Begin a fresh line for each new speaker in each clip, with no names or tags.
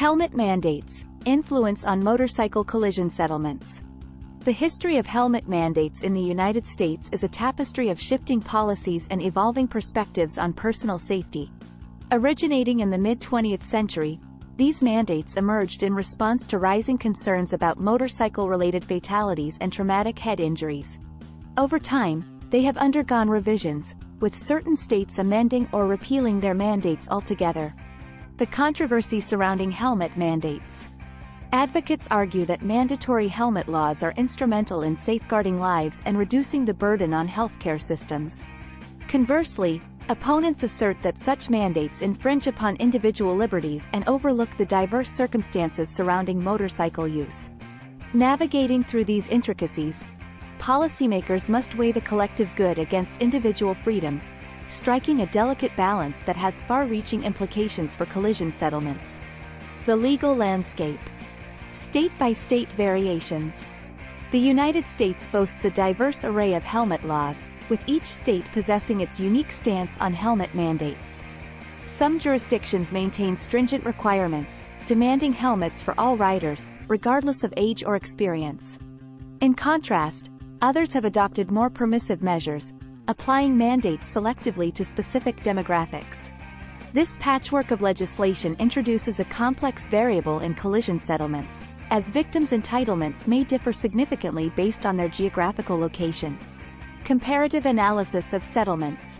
Helmet mandates, influence on motorcycle collision settlements. The history of helmet mandates in the United States is a tapestry of shifting policies and evolving perspectives on personal safety. Originating in the mid-20th century, these mandates emerged in response to rising concerns about motorcycle-related fatalities and traumatic head injuries. Over time, they have undergone revisions, with certain states amending or repealing their mandates altogether. The controversy surrounding helmet mandates. Advocates argue that mandatory helmet laws are instrumental in safeguarding lives and reducing the burden on healthcare systems. Conversely, opponents assert that such mandates infringe upon individual liberties and overlook the diverse circumstances surrounding motorcycle use. Navigating through these intricacies, policymakers must weigh the collective good against individual freedoms, striking a delicate balance that has far-reaching implications for collision settlements. The legal landscape. State-by-state variations. The United States boasts a diverse array of helmet laws, with each state possessing its unique stance on helmet mandates. Some jurisdictions maintain stringent requirements, demanding helmets for all riders, regardless of age or experience. In contrast, others have adopted more permissive measures, applying mandates selectively to specific demographics. This patchwork of legislation introduces a complex variable in collision settlements, as victims' entitlements may differ significantly based on their geographical location. Comparative analysis of settlements.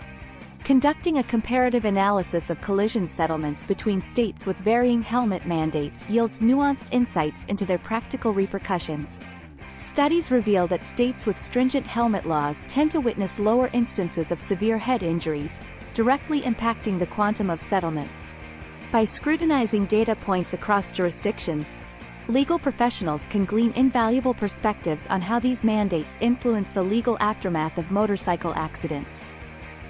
Conducting a comparative analysis of collision settlements between states with varying helmet mandates yields nuanced insights into their practical repercussions. Studies reveal that states with stringent helmet laws tend to witness lower instances of severe head injuries, directly impacting the quantum of settlements. By scrutinizing data points across jurisdictions, legal professionals can glean invaluable perspectives on how these mandates influence the legal aftermath of motorcycle accidents.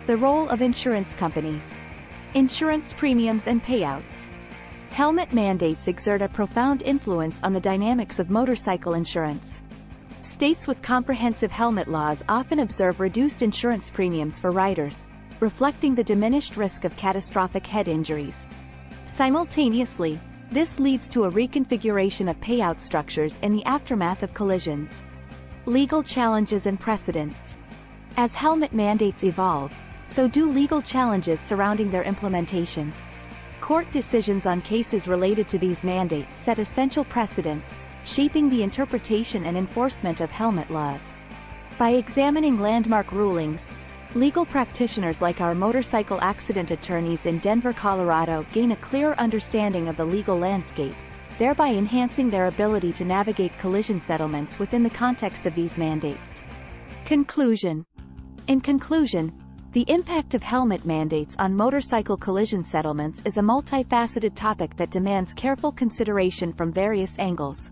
The role of insurance companies. Insurance premiums and payouts. Helmet mandates exert a profound influence on the dynamics of motorcycle insurance. States with comprehensive helmet laws often observe reduced insurance premiums for riders, reflecting the diminished risk of catastrophic head injuries. Simultaneously, this leads to a reconfiguration of payout structures in the aftermath of collisions. Legal challenges and precedents. As helmet mandates evolve, so do legal challenges surrounding their implementation. Court decisions on cases related to these mandates set essential precedents, shaping the interpretation and enforcement of helmet laws. By examining landmark rulings, legal practitioners like our motorcycle accident attorneys in Denver, Colorado gain a clearer understanding of the legal landscape, thereby enhancing their ability to navigate collision settlements within the context of these mandates. Conclusion In conclusion, the impact of helmet mandates on motorcycle collision settlements is a multifaceted topic that demands careful consideration from various angles.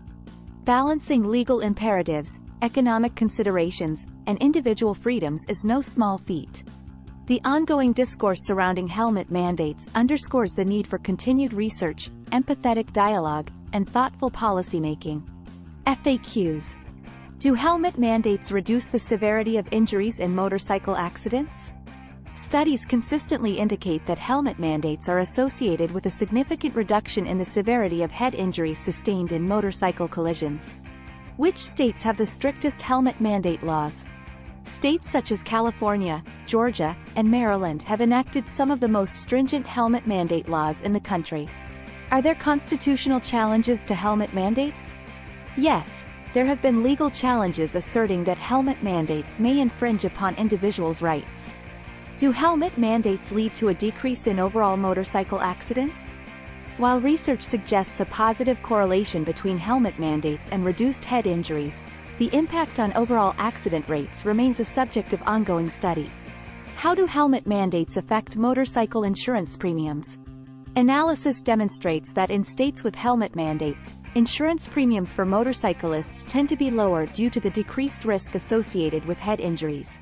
Balancing legal imperatives, economic considerations, and individual freedoms is no small feat. The ongoing discourse surrounding helmet mandates underscores the need for continued research, empathetic dialogue, and thoughtful policymaking. FAQs. Do helmet mandates reduce the severity of injuries in motorcycle accidents? Studies consistently indicate that helmet mandates are associated with a significant reduction in the severity of head injuries sustained in motorcycle collisions. Which states have the strictest helmet mandate laws? States such as California, Georgia, and Maryland have enacted some of the most stringent helmet mandate laws in the country. Are there constitutional challenges to helmet mandates? Yes, there have been legal challenges asserting that helmet mandates may infringe upon individuals' rights. Do helmet mandates lead to a decrease in overall motorcycle accidents? While research suggests a positive correlation between helmet mandates and reduced head injuries, the impact on overall accident rates remains a subject of ongoing study. How do helmet mandates affect motorcycle insurance premiums? Analysis demonstrates that in states with helmet mandates, insurance premiums for motorcyclists tend to be lower due to the decreased risk associated with head injuries.